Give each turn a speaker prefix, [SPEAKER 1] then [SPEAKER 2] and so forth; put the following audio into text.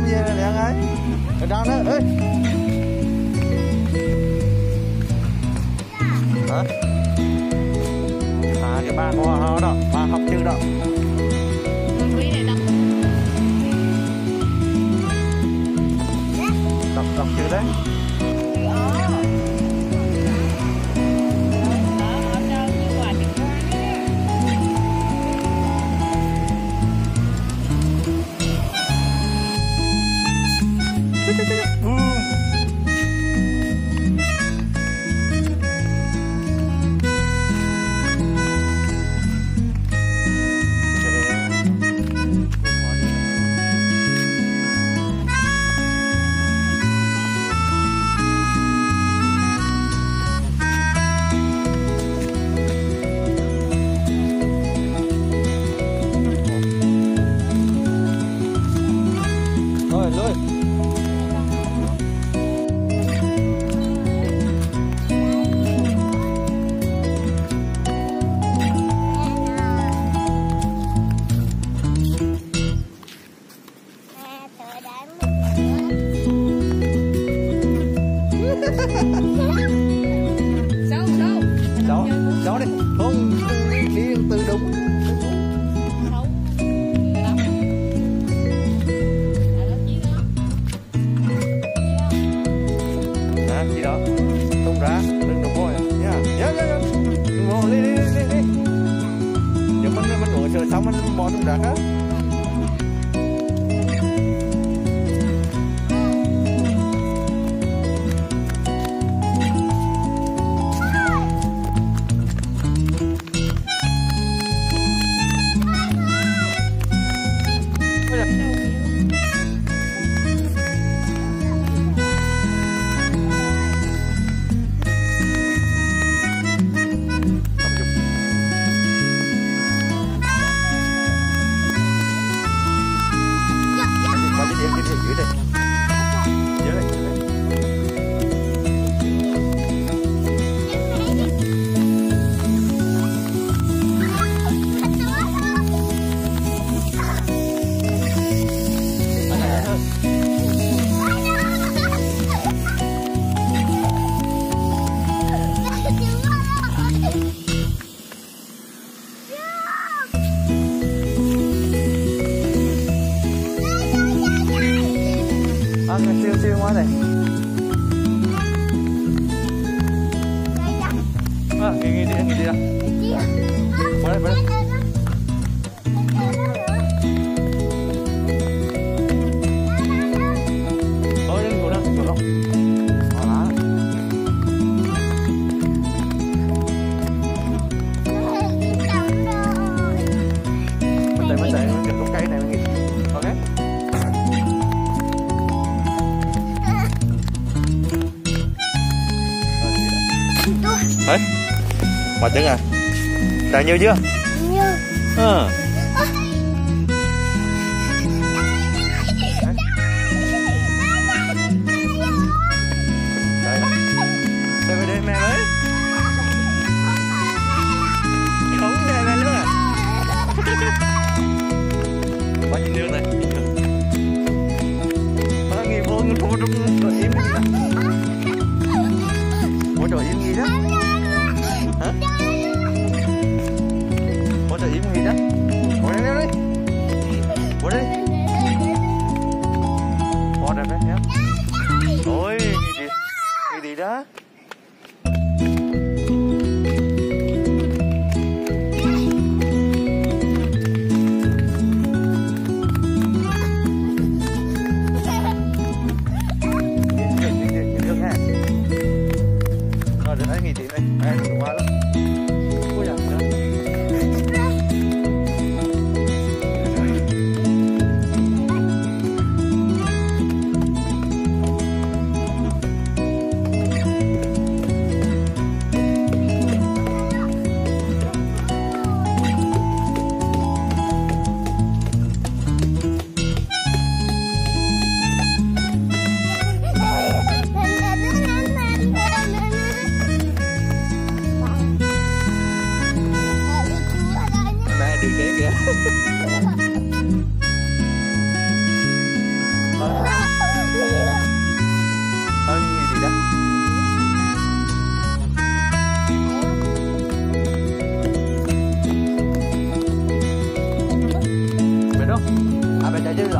[SPEAKER 1] không về là mẹ ngay Rồi ra ơi Hả? À cái ba có đó, ba học chữ đó. 嗯.这个这个挖的。给你给你给你
[SPEAKER 2] 你好我来我来。
[SPEAKER 1] mệt trứng à? Đã nhiêu chưa?
[SPEAKER 2] Nhiêu
[SPEAKER 1] ờ. à. Bao nhiêu đường này?